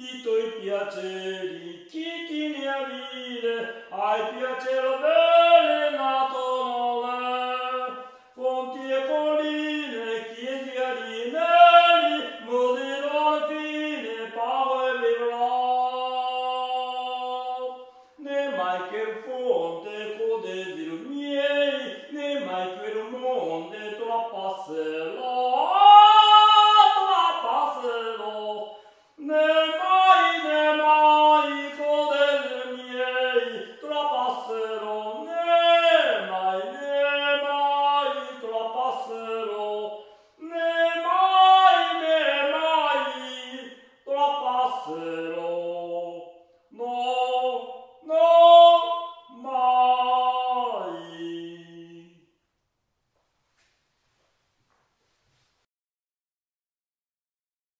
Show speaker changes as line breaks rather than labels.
i tuoi piaceri chi ti ne ha ai piacere belle nato nove. Fonti e colline chiesi a rinelli modello al fine pavo e vivrò ne mai che fonte code di miei ne mai che un mondo troppo passerà lost